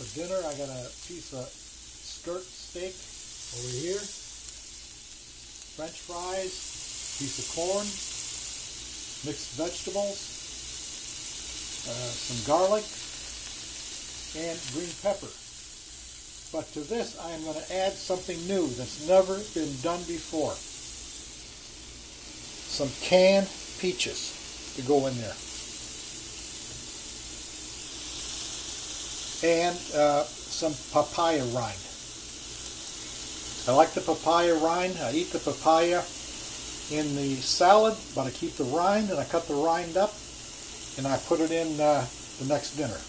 For dinner, I got a piece of skirt steak over here, french fries, piece of corn, mixed vegetables, uh, some garlic, and green pepper. But to this, I am going to add something new that's never been done before. Some canned peaches to go in there. And uh, some papaya rind. I like the papaya rind. I eat the papaya in the salad, but I keep the rind and I cut the rind up and I put it in uh, the next dinner.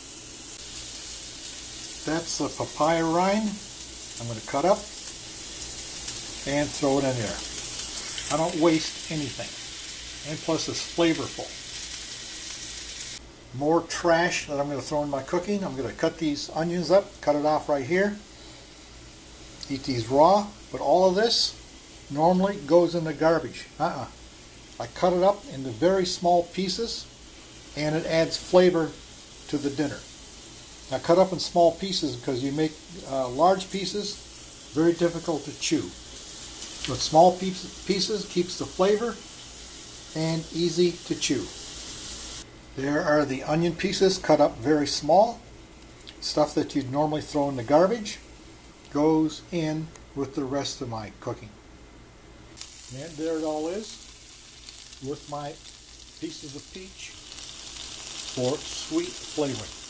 That's the papaya rind. I'm going to cut up and throw it in there. I don't waste anything. And plus it's flavorful. More trash that I'm going to throw in my cooking. I'm going to cut these onions up, cut it off right here. Eat these raw, but all of this normally goes in the garbage. Uh-uh. I cut it up into very small pieces and it adds flavor to the dinner. Now cut up in small pieces because you make uh, large pieces very difficult to chew. But small pieces keeps the flavor and easy to chew. There are the onion pieces cut up very small. Stuff that you'd normally throw in the garbage goes in with the rest of my cooking. And there it all is with my pieces of peach for sweet flavoring.